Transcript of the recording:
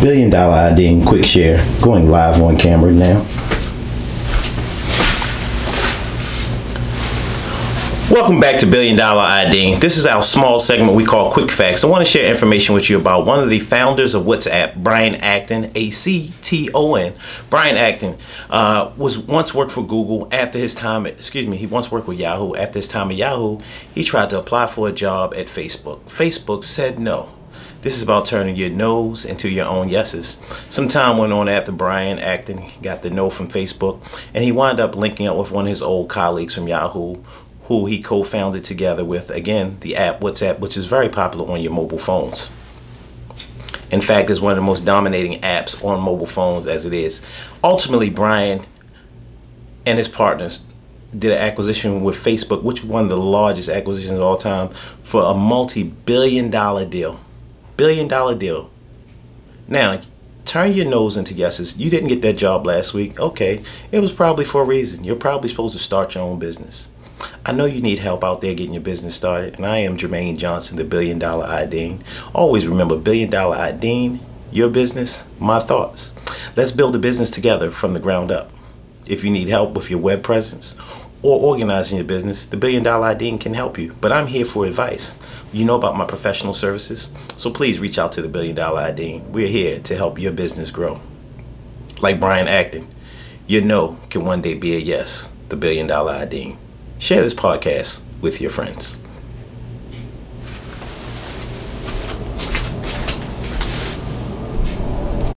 Billion Dollar IDean Quick Share, going live on camera now. Welcome back to Billion Dollar IDean. This is our small segment we call Quick Facts. I want to share information with you about one of the founders of WhatsApp, Brian Acton, A C T O N. Brian Acton uh, was once worked for Google. After his time, excuse me, he once worked with Yahoo. After his time at Yahoo, he tried to apply for a job at Facebook. Facebook said no. This is about turning your no's into your own yeses. Some time went on after Brian Acton got the no from Facebook, and he wound up linking up with one of his old colleagues from Yahoo, who he co-founded together with, again, the app WhatsApp, which is very popular on your mobile phones. In fact, it's one of the most dominating apps on mobile phones as it is. Ultimately, Brian and his partners did an acquisition with Facebook, which one of the largest acquisitions of all time, for a multi-billion dollar deal billion dollar deal. Now, turn your no's into yeses. You didn't get that job last week. Okay, it was probably for a reason. You're probably supposed to start your own business. I know you need help out there getting your business started, and I am Jermaine Johnson, the Billion Dollar IDean. Always remember, Billion Dollar IDean, your business, my thoughts. Let's build a business together from the ground up. If you need help with your web presence or organizing your business, the Billion Dollar IDean can help you. But I'm here for advice. You know about my professional services, so please reach out to the Billion Dollar IDean. We're here to help your business grow. Like Brian Acton, your no can one day be a yes, the Billion Dollar IDean. Share this podcast with your friends.